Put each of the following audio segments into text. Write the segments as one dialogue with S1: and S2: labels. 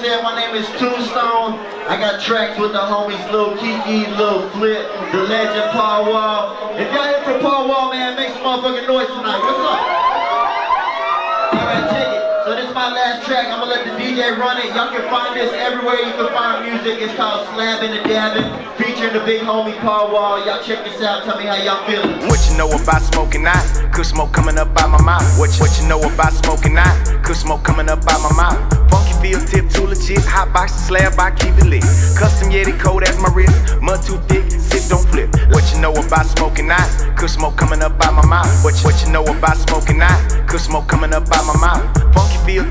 S1: name is 2Stoned. I got tracks with the homies Lil Keke, Lil Flip, the legend Paul Wall. If y'all here for Paul Wall, man, make some motherfucking noise tonight. What's up? My last track. I'm gonna let the DJ run it. Y'all can find this everywhere you can find music. It's called Slabbing and Dabbing, featuring the big homie Paul Wall. Y'all check this out. Tell me how y'all feeling.
S2: What you know about smoking out? Good smoke coming up out my mouth. What you, what you know about smoking out? Good smoke coming up out my mouth. Funky feel tip too legit. Hot box slab, I keep it lit. Custom Yeti code at my wrist. Mud too thick, sit don't flip. What you know about smoking out? Good smoke coming up out my mouth. What you, what you know about smoking out? Good smoke coming up out my mouth. Funky feel.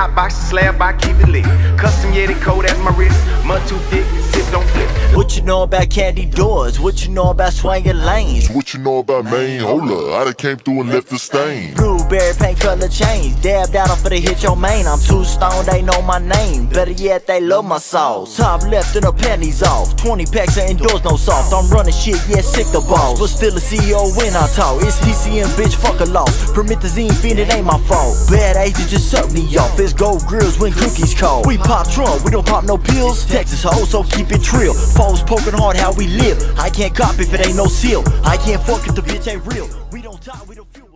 S2: Hot box slab, I keep it lit. Custom Yeti code at my wrist. Mud too thick, sit don't flip.
S3: What you know about candy doors? What you know about swinging lanes?
S4: What you know about Maine? Hold up, I done came through and left the stain.
S3: Blueberry paint color chains, dabbed out for the hit your main. I'm too stoned, they know my name. Better yet, they love my sauce. Top left and pennies off. 20 packs of indoors, no soft. I'm running shit, yeah, sick the balls. But still a CEO when I talk. It's TCM, bitch, fuck a loss. Promethazine fiend, it ain't my fault. Bad agent just suck me off. It's gold grills when cookies cold. We pop Trump, we don't pop no pills. Texas hoes, so keep it trill. Foes poking hard how we live. I can't cop if it ain't no seal. I can't fuck if the bitch ain't real. We don't talk, we don't feel.